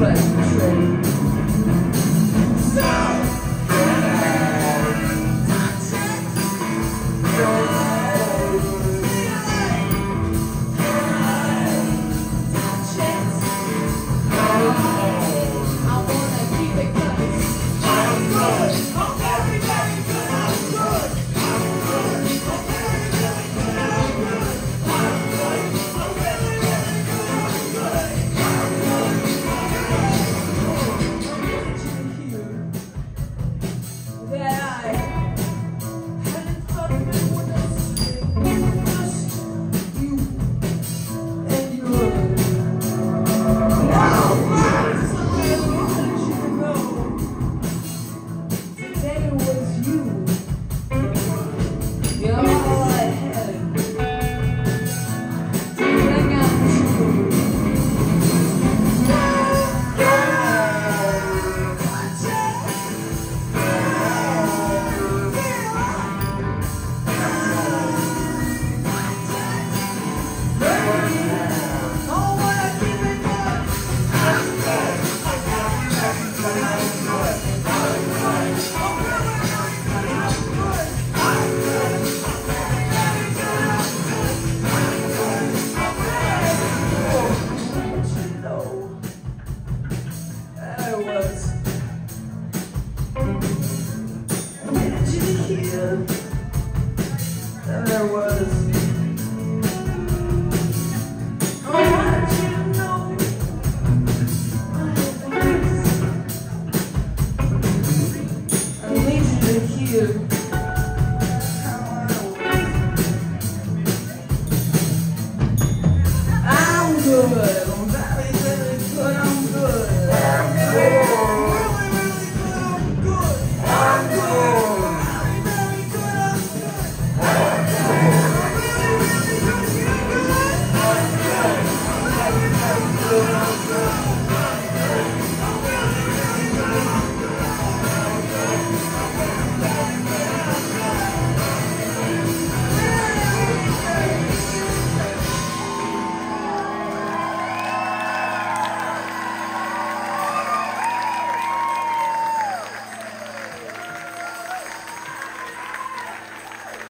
friends betray. you.